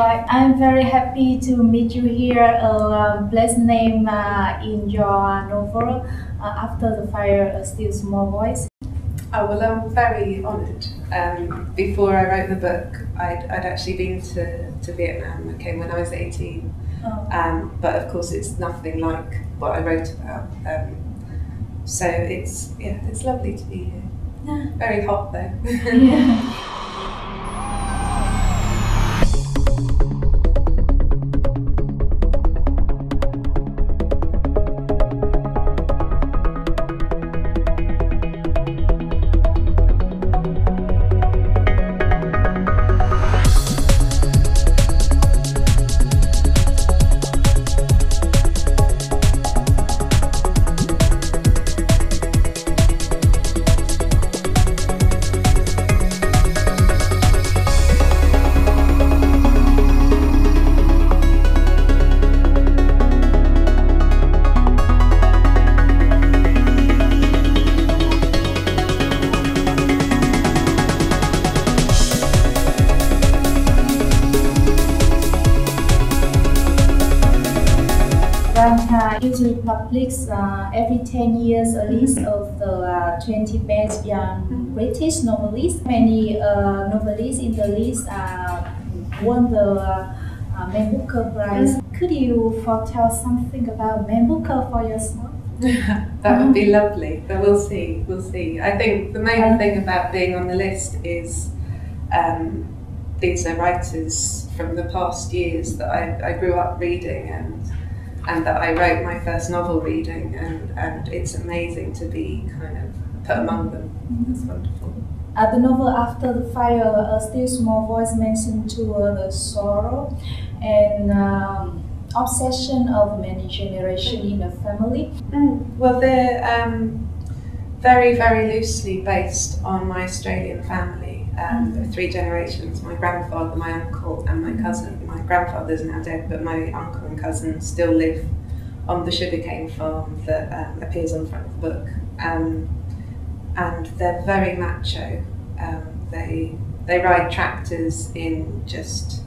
I'm very happy to meet you here. Uh, blessed name uh, in your novel, uh, After the Fire, A Still Small Voice. Oh, well, I'm very honoured. Um, before I wrote the book, I'd, I'd actually been to, to Vietnam. I came when I was 18. Oh. Um, but of course, it's nothing like what I wrote about. Um, so it's yeah, it's lovely to be here. Yeah. Very hot though. Yeah. usually publishes uh, every 10 years a list of the uh, 20 best young British novelists. Many uh, novelists in the list uh, won the uh, Man Booker Prize. Could you foretell something about Man Booker for yourself? that would be lovely, but we'll see. We'll see. I think the main thing about being on the list is um, these are writers from the past years that I, I grew up reading and and that I wrote my first novel reading, and, and it's amazing to be kind of put among them. It's wonderful. Uh, the novel After the Fire, A Still Small Voice mentioned to uh, the sorrow and um, obsession of many generations in a family. Well, they're um, very, very loosely based on my Australian family. Um, are three generations my grandfather, my uncle, and my cousin. Grandfather's now dead, but my uncle and cousin still live on the sugarcane farm that um, appears on the front of the book. Um, and they're very macho. Um, they, they ride tractors in just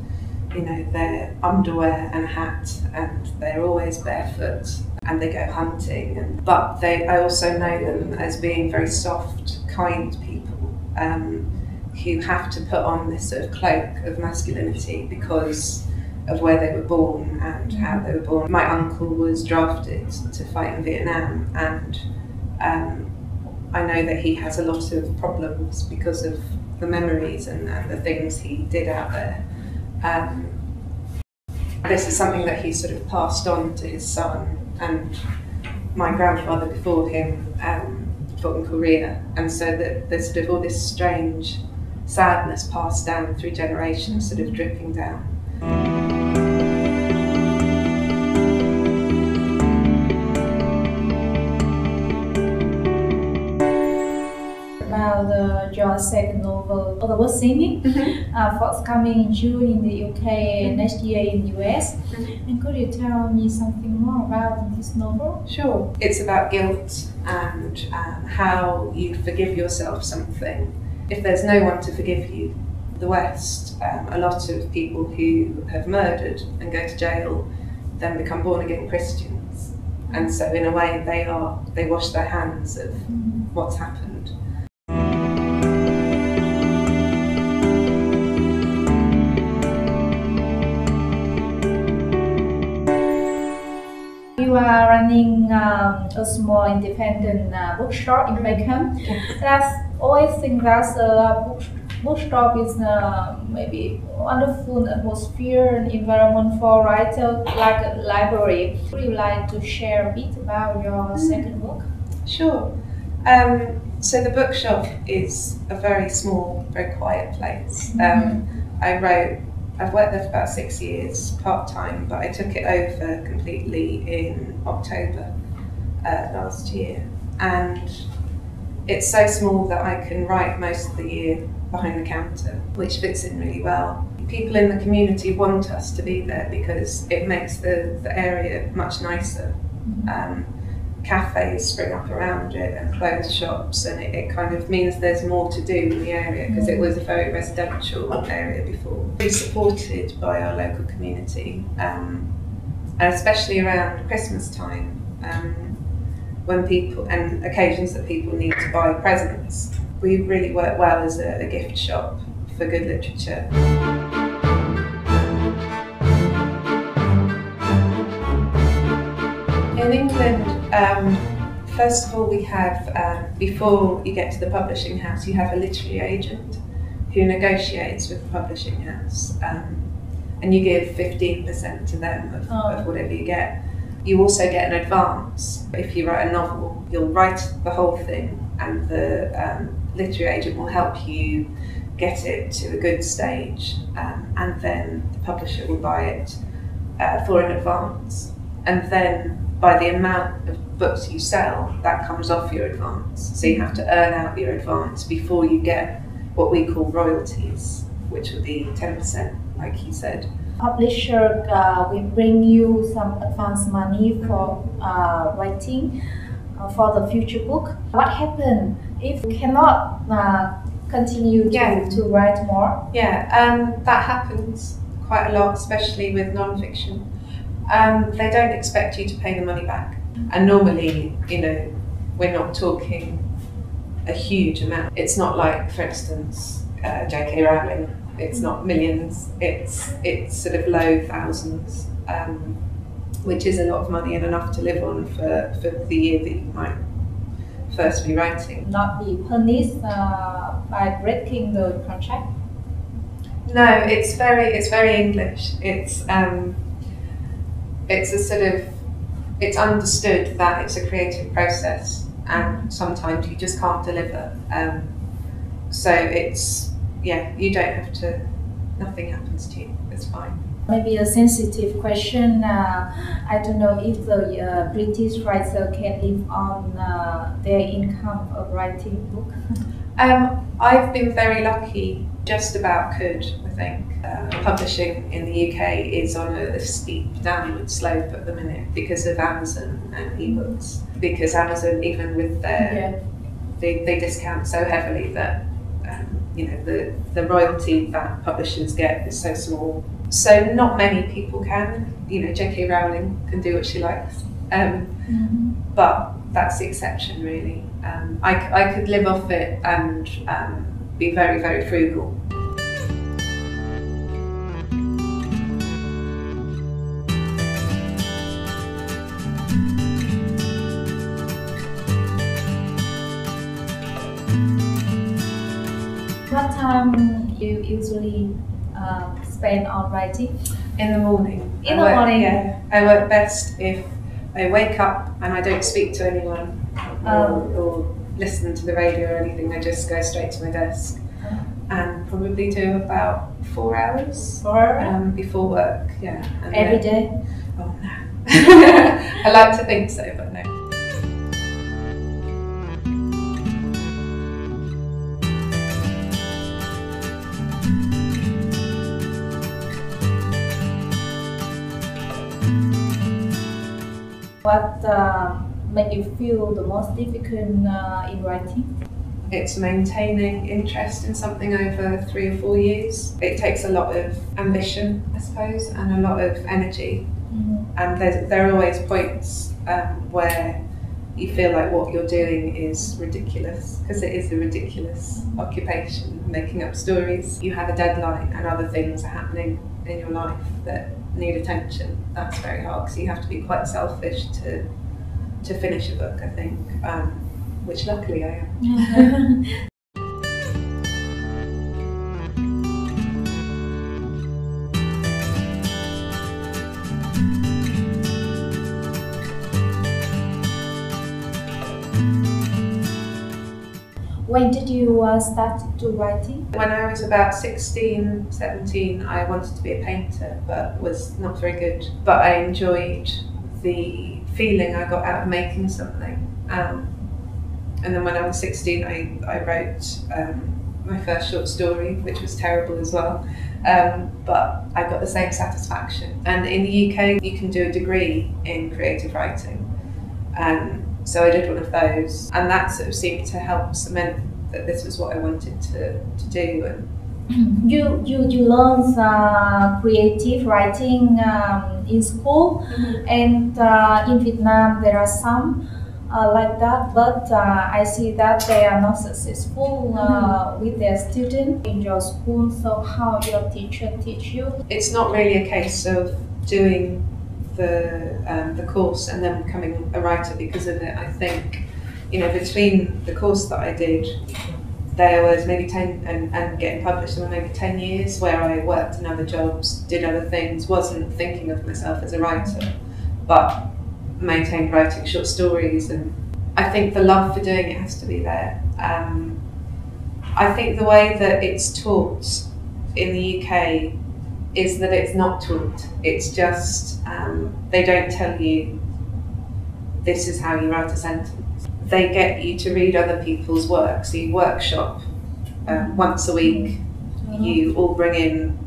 you know, their underwear and hat, and they're always barefoot, and they go hunting. And, but they, I also know them as being very soft, kind people um, who have to put on this sort of cloak of masculinity because of where they were born and how they were born. My uncle was drafted to fight in Vietnam, and um, I know that he has a lot of problems because of the memories and, and the things he did out there. Um, this is something that he sort of passed on to his son, and my grandfather before him um, fought in Korea, and so that there's sort of all this strange sadness passed down through generations, sort of dripping down. About uh, your second novel, Oh, The Word Singing, uh, forthcoming in June in the UK and next year in the US. And could you tell me something more about this novel? Sure. It's about guilt and um, how you forgive yourself something. If there's no one to forgive you, the West, um, a lot of people who have murdered and go to jail then become born again Christians. And so, in a way, they are they wash their hands of what's happened. You are running um, a small independent uh, bookshop in Peckham. That's always think that a book, bookshop is uh, maybe wonderful atmosphere and environment for writer like a library. Would you like to share a bit about your second book? Sure. Um, so the bookshop is a very small, very quiet place. Um, I wrote, I've worked there for about six years, part time, but I took it over completely in October uh, last year. And it's so small that I can write most of the year behind the counter, which fits in really well. People in the community want us to be there because it makes the, the area much nicer. Um, cafes spring up around it and clothes shops, and it, it kind of means there's more to do in the area because it was a very residential area before. We're supported by our local community, um, and especially around Christmas time. Um, when people and occasions that people need to buy presents, we really work well as a, a gift shop for good literature. In England, um, first of all, we have, um, before you get to the publishing house, you have a literary agent who negotiates with the publishing house. Um, and you give 15% to them of, Oh. of whatever you get. You also get an advance. If you write a novel, you'll write the whole thing, and the um, literary agent will help you get it to a good stage, um, and then the publisher will buy it uh, for an advance. And then by the amount of books you sell, that comes off your advance. So you have to earn out your advance before you get what we call royalties, which would be 10%, like he said. Publisher uh, will bring you some advance money for uh, writing uh, for the future book. What happens if you cannot uh, continue to, Yeah. to write more? Yeah, um, that happens quite a lot, especially with non-fiction. Um, they don't expect you to pay the money back, and normally, you know, we're not talking a huge amount. It's not like, for instance, uh, J.K. Rowling. It's not millions. It's it's sort of low thousands, um, which is a lot of money and enough to live on for, for the year that you might first be writing. Not be punished uh, by breaking the contract? No, it's very it's very English. It's um, it's a sort of it's understood that it's a creative process, and sometimes you just can't deliver. Um, so it's yeah, you don't have to. Nothing happens to you. It's fine. Maybe a sensitive question. Uh, I don't know if the uh, British writer can live on uh, their income of writing book. Um, I've been very lucky. Just about could. I think uh, publishing in the UK is on a, a steep downward slope at the minute because of Amazon and ebooks. Because Amazon, even with their yeah. they, they discount so heavily that you know the, the royalty that publishers get is so small. So not many people can. You know, J.K. Rowling can do what she likes, um, Mhm. but that's the exception, really. Um, I, I could live off it and um, be very very frugal. Usually uh, spend on writing? In the morning. In I the work- morning? Yeah, I work best if I wake up and I don't speak to anyone or, Oh. or listen to the radio or anything. I just go straight to my desk Oh. and probably do about four hours Or um, before work. Yeah. And every then- day? Oh no. I like to think so, but no. What uh, make you feel the most difficult uh, in writing? It's maintaining interest in something over three or four years. It takes a lot of ambition, I suppose, and a lot of energy. And there's, there are always points um, where you feel like what you're doing is ridiculous, because it is a ridiculous occupation, making up stories. You have a deadline, and other things are happening in your life that need attention. That's very hard, because you have to be quite selfish to to finish a book. I think, um, which luckily I am. when did you uh, start to writing? When I was about 16, 17, I wanted to be a painter, but was not very good. But I enjoyed the feeling I got out of making something. Um, and then when I was 16, I, I wrote um, my first short story, which was terrible as well. Um, but I got the same satisfaction. And in the UK, you can do a degree in creative writing. Um, So I did one of those, and that sort of seemed to help cement that this was what I wanted to, to do. And you you you learn uh, creative writing um, in school, and uh, in Vietnam there are some uh, like that, but uh, I see that they are not successful uh, with their students in your school. So how your teacher teach you? it's not really a case of doing the um, the course and then becoming a writer because of it. I think, you know, between the course that I did, there was maybe ten and, and getting published, there were maybe ten years where I worked in other jobs, did other things, wasn't thinking of myself as a writer, but maintained writing short stories and I think the love for doing it has to be there. Um, I think the way that it's taught in the UK is that it's not taught. It's just um, they don't tell you this is how you write a sentence. They get you to read other people's work. So you workshop um, once a week. You all bring in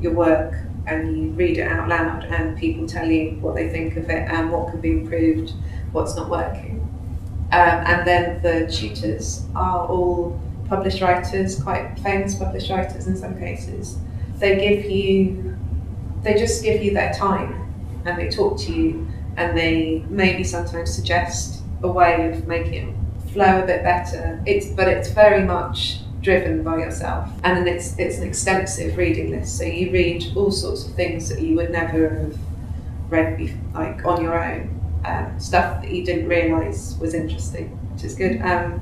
your work and you read it out loud, and people tell you what they think of it and what can be improved, what's not working. Um, and then the tutors are all published writers, quite famous published writers in some cases. They give you, they just give you their time and they talk to you and they maybe sometimes suggest a way of making it flow a bit better. It's, but it's very much driven by yourself and then it's, it's an extensive reading list. So you read all sorts of things that you would never have read be- like on your own. Um, stuff that you didn't realise was interesting, which is good. Um,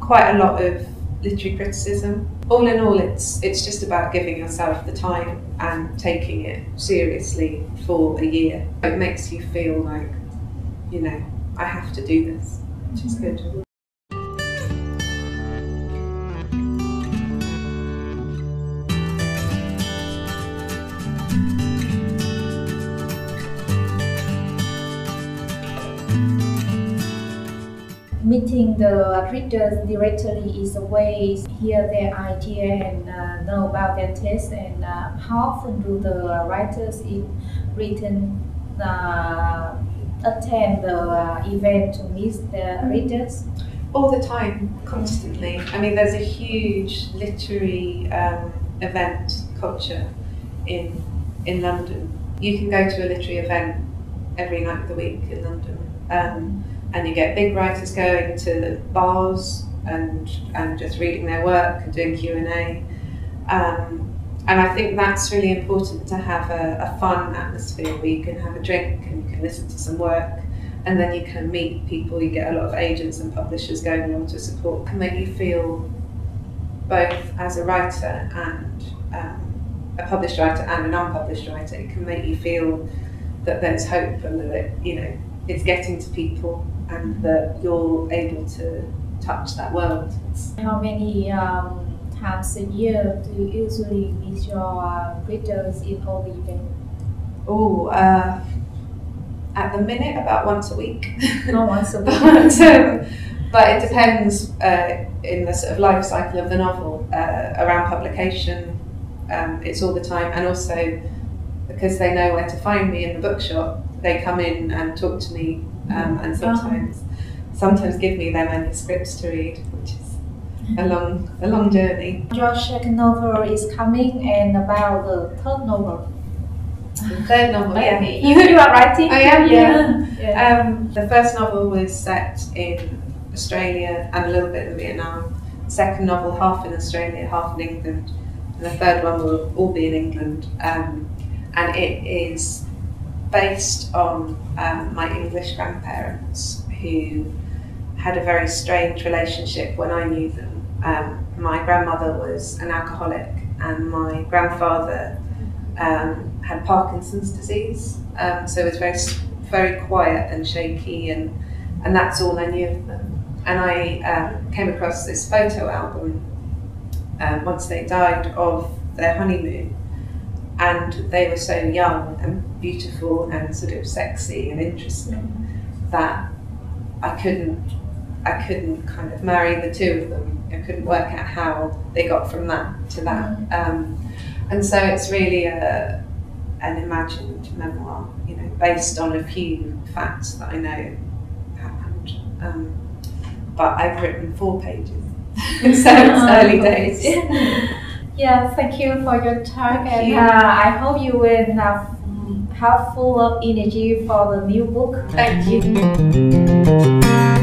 quite a lot of literary criticism. All in all, it's it's just about giving yourself the time and taking it seriously for a year. It makes you feel like, you know, I have to do this, which is good. Meeting the readers directly is a way to hear their idea and uh, know about their taste. And uh, how often do the writers in written uh, attend the uh, event to meet the readers? all the time, constantly. I mean, there's a huge literary um, event culture in in London. You can go to a literary event every night of the week in London, um, and you get big writers going to bars and and just reading their work and doing Q and A. Um, and I think that's really important to have a, a fun atmosphere where you can have a drink and you can listen to some work and then you can meet people. You get a lot of agents and publishers going along to support. Can make you feel both as a writer and um, a published writer and an unpublished writer. It can make you feel that there's hope and that it, you know it's getting to people and that you're able to touch that world. How many um, times a year do you usually meet your uh, readers in all the events? oh, uh, at the minute about once a week. Not once a week. but, um, but it depends uh, in the sort of life cycle of the novel uh, around publication. Um, it's all the time, and also because they know where to find me in the bookshop, they come in and talk to me, um, and sometimes sometimes give me their manuscripts to read, a long a long journey. Your second novel is coming, and about the third novel. The third novel, yeah. You, you are writing? I am, yeah. yeah. Um, the first novel was set in Australia and a little bit in Vietnam. Second novel, half in Australia, half in England. And the third one will all be in England. Um, and it is based on um, my English grandparents who had a very strange relationship when I knew them. Um, my grandmother was an alcoholic, and my grandfather um, had Parkinson's disease. Um, so it was very, very quiet and shaky, and, and that's all I knew of them. And I um, came across this photo album um, once they died of their honeymoon. And they were so young and beautiful and sort of sexy and interesting that I couldn't, I couldn't kind of marry the two of them. I couldn't work out how they got from that to that. Um, and so it's really a, an imagined memoir, you know, based on a few facts that I know happened. Um, but I've written four pages. so it's early days. Yeah, thank you for your talk, Thank and you. uh, I hope you will have, have full of energy for the new book. Thank you.